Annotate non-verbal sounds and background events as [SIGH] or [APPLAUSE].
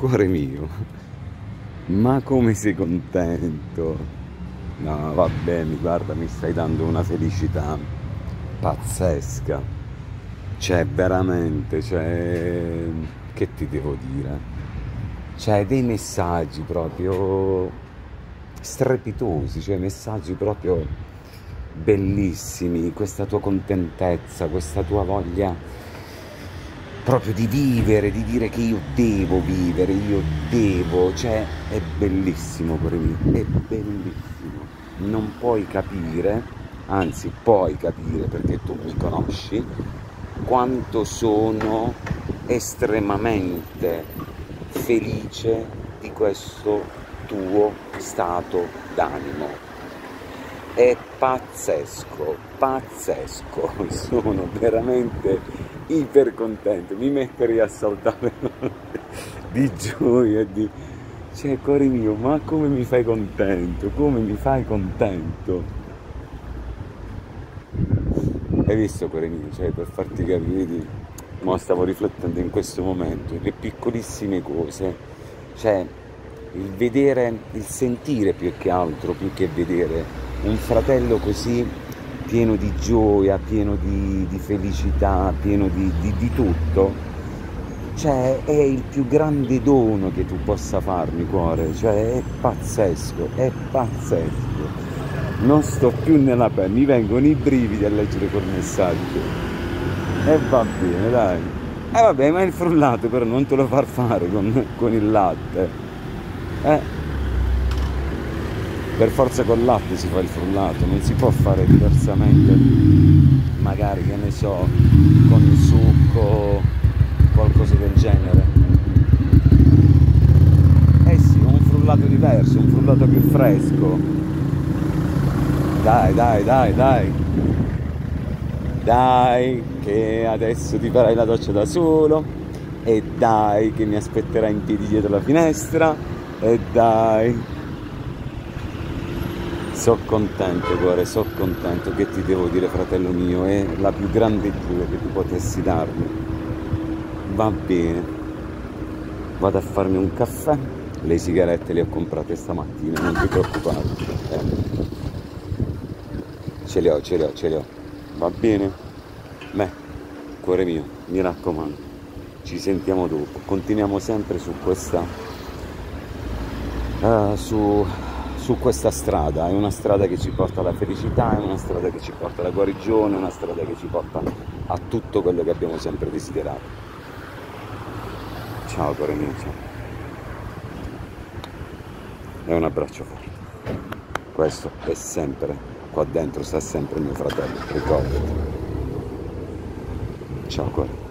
cuore mio, ma come sei contento? No, va bene, guarda, mi stai dando una felicità pazzesca. Cioè, veramente, cioè, che ti devo dire? Cioè, dei messaggi proprio strepitosi, cioè messaggi proprio bellissimi, questa tua contentezza, questa tua voglia proprio di vivere, di dire che io devo vivere, io devo, cioè è bellissimo per me, è bellissimo. Non puoi capire, anzi puoi capire perché tu mi conosci, quanto sono estremamente felice di questo tuo stato d'animo è pazzesco, pazzesco, [LAUGHS] sono veramente iper contento, mi metterei a saltare [LAUGHS] di gioia, di... cioè cuore mio, ma come mi fai contento, come mi fai contento. Hai visto cuore mio, cioè per farti capire, ma stavo riflettendo in questo momento, le piccolissime cose, cioè il vedere, il sentire più che altro, più che vedere un fratello così pieno di gioia, pieno di, di felicità, pieno di, di, di, tutto, cioè è il più grande dono che tu possa farmi, cuore, cioè è pazzesco, è pazzesco. Non sto più nella pelle, mi vengono i brividi a leggere quel messaggio. E va bene, dai. E vabbè, ma il frullato però non te lo far fare con, con il latte. Eh? Per forza col latte si fa il frullato, non si può fare diversamente, magari che ne so, con il succo, qualcosa del genere. Eh sì, un frullato diverso, un frullato più fresco. Dai, dai, dai, dai. Dai, che adesso ti farai la doccia da solo. E dai, che mi aspetterai in piedi dietro la finestra. E dai, So contento, cuore, so contento che ti devo dire, fratello mio, è la più grande gioia che tu potessi darmi. Va bene, vado a farmi un caffè, le sigarette le ho comprate stamattina, non ti preoccupare. Eh. Ce le ho, ce le ho, ce le ho. Va bene? Beh, cuore mio, mi raccomando, ci sentiamo dopo. Continuiamo sempre su questa... Uh, su su questa strada, è una strada che ci porta alla felicità, è una strada che ci porta alla guarigione, è una strada che ci porta a tutto quello che abbiamo sempre desiderato. Ciao mio, ciao. E un abbraccio forte. Questo è sempre, qua dentro sta sempre mio fratello, ricordati. Ciao cuore.